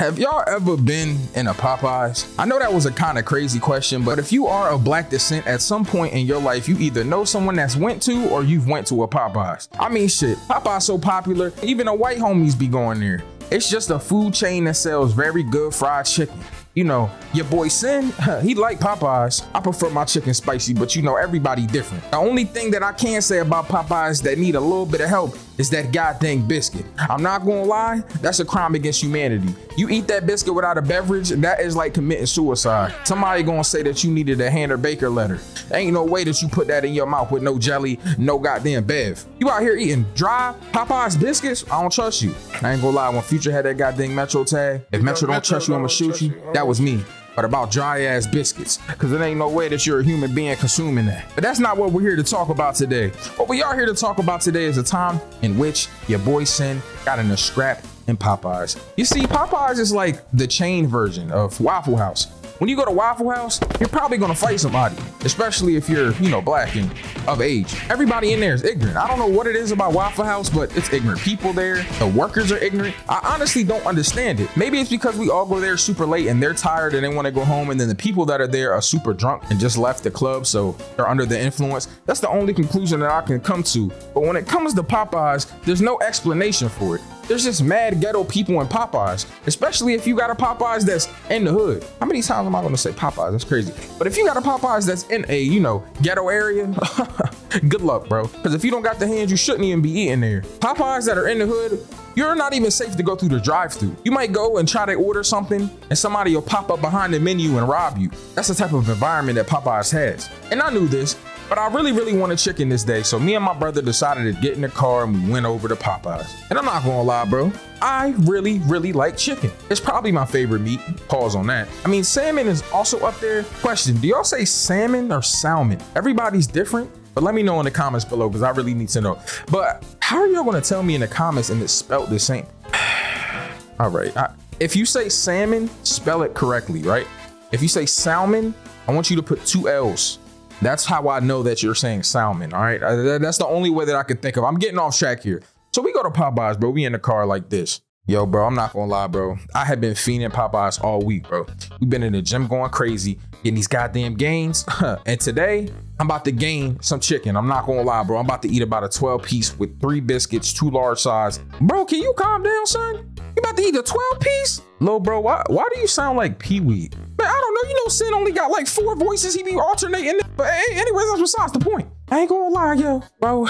Have y'all ever been in a Popeyes? I know that was a kind of crazy question, but if you are of black descent at some point in your life, you either know someone that's went to or you've went to a Popeyes. I mean shit, Popeyes so popular, even the white homies be going there. It's just a food chain that sells very good fried chicken. You know, your boy Sin, he like Popeyes. I prefer my chicken spicy, but you know, everybody different. The only thing that I can say about Popeyes that need a little bit of help is that goddamn biscuit. I'm not gonna lie, that's a crime against humanity. You eat that biscuit without a beverage, that is like committing suicide. Somebody gonna say that you needed a Hannah Baker letter. Ain't no way that you put that in your mouth with no jelly, no goddamn bev. You out here eating dry Popeyes biscuits? I don't trust you. I ain't gonna lie, when Future had that goddamn Metro tag, if Metro don't trust you, I'ma shoot you. That was me but about dry ass biscuits because it ain't no way that you're a human being consuming that. But that's not what we're here to talk about today. What we are here to talk about today is a time in which your boy Sin got in a scrap in Popeyes. You see, Popeyes is like the chain version of Waffle House. When you go to Waffle House, you're probably gonna fight somebody, especially if you're, you know, black and of age. Everybody in there is ignorant. I don't know what it is about Waffle House, but it's ignorant people there. The workers are ignorant. I honestly don't understand it. Maybe it's because we all go there super late and they're tired and they want to go home, and then the people that are there are super drunk and just left the club, so they're under the influence. That's the only conclusion that I can come to. But when it comes to Popeyes, there's no explanation for it. There's just mad ghetto people in Popeyes, especially if you got a Popeyes that's in the hood. How many times am I gonna say Popeyes? That's crazy. But if you got a Popeyes that's in a, you know, ghetto area, good luck, bro. Because if you don't got the hands, you shouldn't even be eating there. Popeyes that are in the hood, you're not even safe to go through the drive-through. You might go and try to order something and somebody will pop up behind the menu and rob you. That's the type of environment that Popeyes has. And I knew this, but I really, really wanted chicken this day, so me and my brother decided to get in the car and we went over to Popeyes. And I'm not gonna lie, bro, I really, really like chicken. It's probably my favorite meat. Pause on that. I mean, salmon is also up there. Question, do y'all say salmon or salmon? Everybody's different. But let me know in the comments below because I really need to know. But how are y'all gonna tell me in the comments and it's spelled the same? All right, I, if you say salmon, spell it correctly, right? If you say salmon, I want you to put two L's. That's how I know that you're saying salmon. All right. That's the only way that I can think of. I'm getting off track here. So we go to Popeyes, bro. We in the car like this. Yo, bro, I'm not gonna lie, bro. I have been fiending Popeyes all week, bro. We've been in the gym going crazy, getting these goddamn gains. and today, I'm about to gain some chicken. I'm not gonna lie, bro. I'm about to eat about a 12 piece with three biscuits, two large size. Bro, can you calm down, son? You about to eat a 12 piece? Lil, bro, why, why do you sound like Pee Wee? Know. You know, Sin only got like four voices. He be alternating. But anyways, that's besides the point. I ain't gonna lie, yo, bro.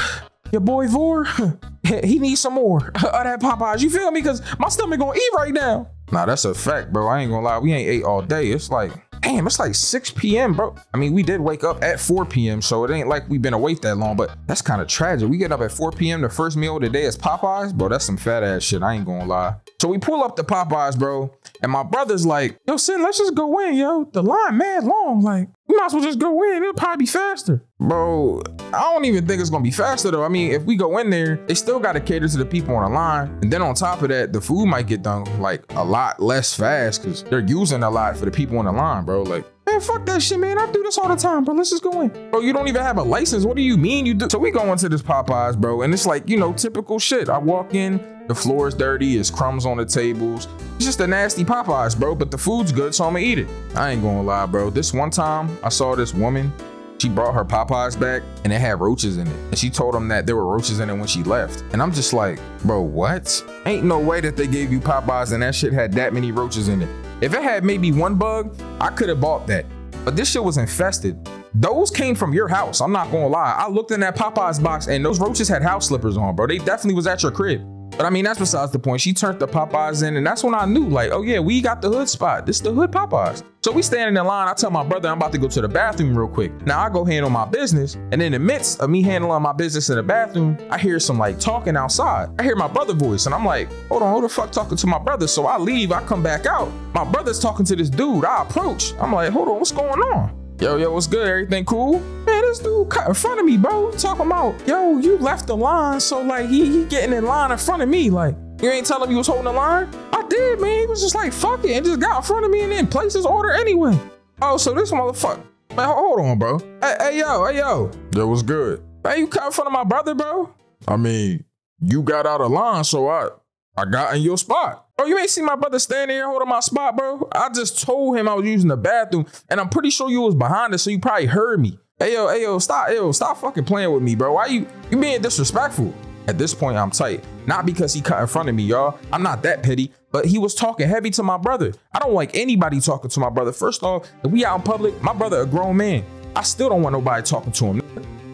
Your boy Vor, he needs some more of that Popeyes. You feel me? Because my stomach gonna eat right now. Nah, that's a fact, bro. I ain't gonna lie. We ain't ate all day. It's like, damn, it's like 6 p.m., bro. I mean, we did wake up at 4 p.m., so it ain't like we've been awake that long, but that's kind of tragic. We get up at 4 p.m. The first meal of the day is Popeyes, bro. That's some fat ass shit. I ain't gonna lie. So we pull up the Popeyes, bro, and my brother's like, yo, Sin, let's just go in, yo. The line mad long. Like, we might as well just go in. It'll probably be faster. Bro, I don't even think it's gonna be faster though. I mean, if we go in there, they still gotta cater to the people on the line. And then on top of that, the food might get done like a lot less fast because they're using a lot for the people on the line, bro. Like, man, fuck that shit, man. I do this all the time, bro. Let's just go in. Bro, you don't even have a license. What do you mean you do? So we go into this Popeyes, bro, and it's like, you know, typical shit. I walk in, the floor is dirty, it's crumbs on the tables. It's just a nasty Popeyes, bro, but the food's good, so I'm gonna eat it. I ain't gonna lie, bro. This one time I saw this woman, she brought her Popeyes back and it had roaches in it. And she told them that there were roaches in it when she left. And I'm just like, bro, what? Ain't no way that they gave you Popeyes and that shit had that many roaches in it. If it had maybe one bug, I could have bought that. But this shit was infested. Those came from your house. I'm not gonna lie. I looked in that Popeyes box and those roaches had house slippers on, bro. They definitely was at your crib. But I mean, that's besides the point. She turned the Popeyes in, and that's when I knew, like, oh yeah, we got the hood spot. This is the hood Popeyes. So we standing in the line. I tell my brother I'm about to go to the bathroom real quick. Now I go handle my business, and in the midst of me handling my business in the bathroom, I hear some like talking outside. I hear my brother voice, and I'm like, hold on, who the fuck talking to my brother? So I leave. I come back out. My brother's talking to this dude. I approach. I'm like, hold on, what's going on? Yo, yo, what's good? Everything cool? Man, this dude cut in front of me, bro. Talking about, yo, you left the line, so like he, he getting in line in front of me. Like, you ain't telling me you was holding the line? I did, man. He was just like, fuck it, and just got in front of me and then placed his order anyway. Oh, so this motherfucker. Man, hold on, bro. Hey, hey, yo, hey, yo. That was good. Man, you cut in front of my brother, bro? I mean, you got out of line, so I I got in your spot. Bro, you ain't see my brother standing here holding my spot, bro. I just told him I was using the bathroom, and I'm pretty sure you was behind us, so you probably heard me. Hey yo, hey yo, stop, yo, stop fucking playing with me, bro. Why you you being disrespectful? At this point, I'm tight. Not because he cut in front of me, y'all. I'm not that petty, but he was talking heavy to my brother. I don't like anybody talking to my brother. First off, if we out in public, my brother a grown man. I still don't want nobody talking to him.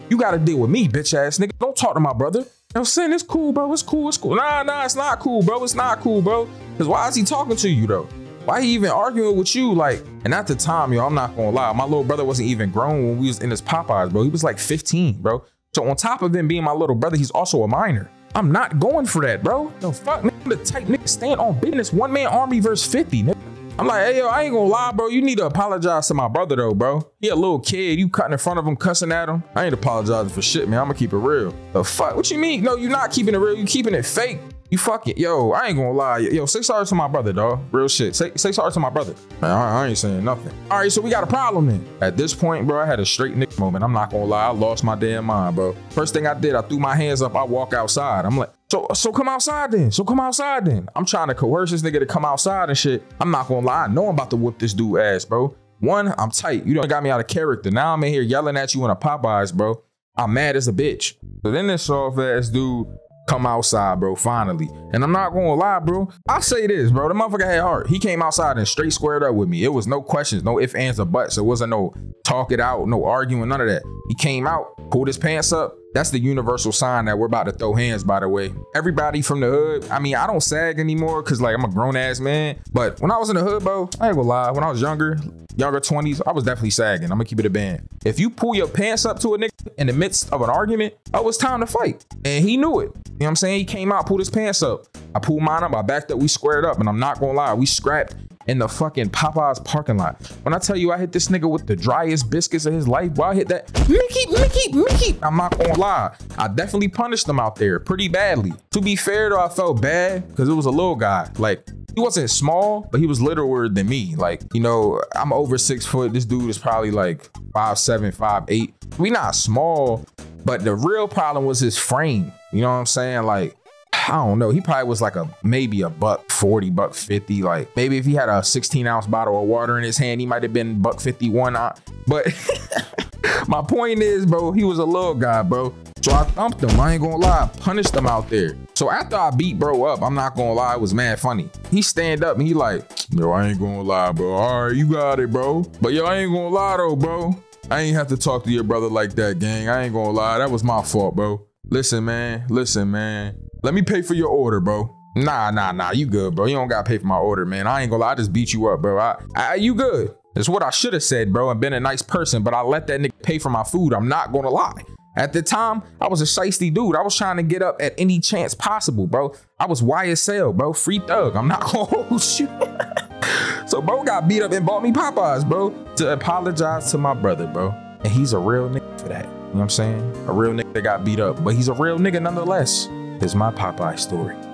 You gotta deal with me, bitch ass nigga. Don't talk to my brother. Yo, Sin, it's cool, bro. It's cool. It's cool. Nah, nah, it's not cool, bro. It's not cool, bro. Cause why is he talking to you though? Why he even arguing with you? Like, and at the time, yo, I'm not gonna lie, my little brother wasn't even grown when we was in his Popeyes, bro. He was like 15, bro. So on top of him being my little brother, he's also a minor. I'm not going for that, bro. No fuck, nigga. The type nigga stand on business. One man army versus 50, nigga. I'm like, hey, yo, I ain't gonna lie, bro. You need to apologize to my brother, though, bro. He a little kid. You cutting in front of him, cussing at him. I ain't apologizing for shit, man. I'm gonna keep it real. The fuck? What you mean? No, you're not keeping it real. You keeping it fake. You fucking, yo, I ain't gonna lie. Yo, say sorry to my brother, dog. Real shit. Say, say sorry to my brother. Man, I, I ain't saying nothing. All right, so we got a problem then. At this point, bro, I had a straight nick moment. I'm not gonna lie. I lost my damn mind, bro. First thing I did, I threw my hands up. I walk outside. I'm like, so, so come outside then. So come outside then. I'm trying to coerce this nigga to come outside and shit. I'm not gonna lie. I know I'm about to whoop this dude ass, bro. One, I'm tight. You don't got me out of character. Now I'm in here yelling at you in a Popeyes, bro. I'm mad as a bitch. So then this soft ass dude come outside, bro, finally. And I'm not gonna lie, bro. I say this, bro. The motherfucker had heart. He came outside and straight squared up with me. It was no questions, no ifs, ands, or buts. It wasn't no talk it out, no arguing, none of that. He came out, pulled his pants up. That's the universal sign that we're about to throw hands, by the way. Everybody from the hood, I mean, I don't sag anymore because like I'm a grown ass man. But when I was in the hood, bro, I ain't gonna lie. When I was younger, younger 20s, I was definitely sagging. I'm gonna keep it a band. If you pull your pants up to a nigga in the midst of an argument, oh, it's time to fight. And he knew it. You know what I'm saying? He came out, pulled his pants up. I pulled mine up, I backed up, we squared up, and I'm not gonna lie, we scrapped in the fucking Popeyes parking lot. When I tell you I hit this nigga with the driest biscuits of his life, well, I hit that Mickey, Mickey, Mickey. I'm not gonna lie. I definitely punished him out there pretty badly. To be fair though, I felt bad because it was a little guy. Like he wasn't small, but he was littler than me. Like, you know, I'm over six foot. This dude is probably like five, seven, five, eight. We not small, but the real problem was his frame. You know what I'm saying? Like, I don't know. He probably was like a maybe a buck 40, buck 50. Like maybe if he had a 16 ounce bottle of water in his hand, he might have been buck 51. But my point is, bro, he was a little guy, bro. So I thumped him. I ain't gonna lie, punished him out there. So after I beat bro up, I'm not gonna lie, it was mad funny. He stand up and he like, yo, I ain't gonna lie, bro. All right, you got it, bro. But yo, I ain't gonna lie though, bro. I ain't have to talk to your brother like that, gang. I ain't gonna lie, that was my fault, bro. Listen, man. Listen, man. Let me pay for your order, bro. Nah, nah, nah. You good, bro. You don't gotta pay for my order, man. I ain't gonna lie. I just beat you up, bro. I, I you good. That's what I should have said, bro, and been a nice person, but I let that nigga pay for my food. I'm not gonna lie. At the time, I was a shiesty dude. I was trying to get up at any chance possible, bro. I was YSL, bro. Free thug. I'm not gonna hold you. so, bro got beat up and bought me Popeyes, bro, to apologize to my brother, bro. And he's a real nigga for that. You know what I'm saying? A real nigga that got beat up, but he's a real nigga nonetheless is my Popeye story.